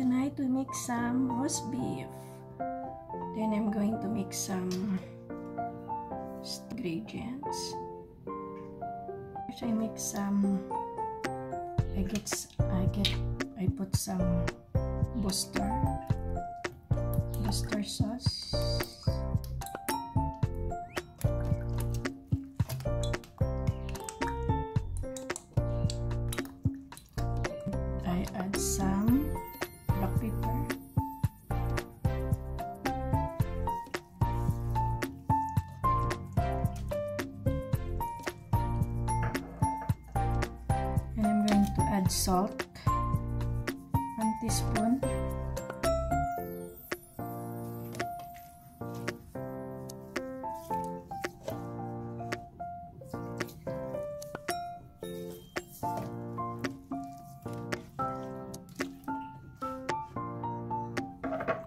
tonight we make some roast beef. Then I'm going to make some ingredients. First I make some I get I get I put some Buster Buster sauce I add some salt one teaspoon.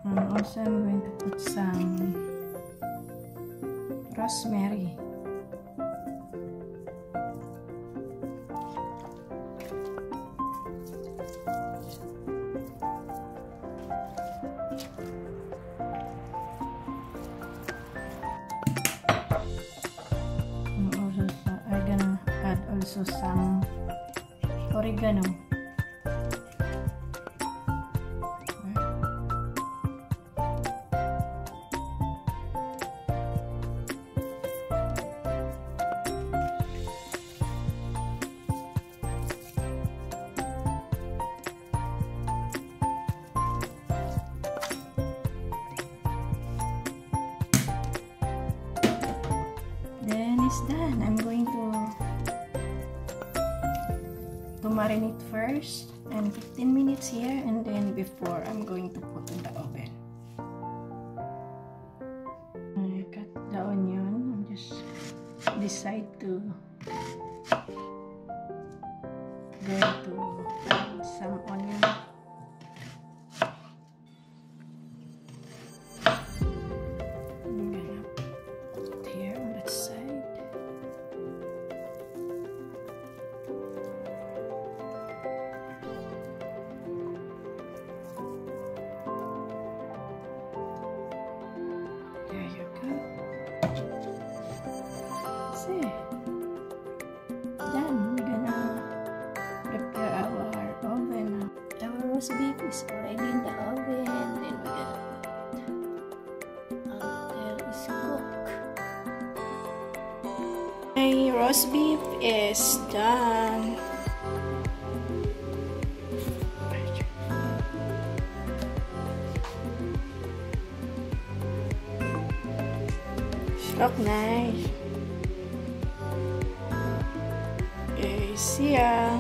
And also I'm going to put some rosemary also some oregano. Then it's done. I'm going marinate first and 15 minutes here and then before I'm going to put in the oven. I cut the onion and just decide to go to some Roast beef is already in the oven. Then we're gonna until it's cooked. My roast beef is done. Look nice. Okay, see ya.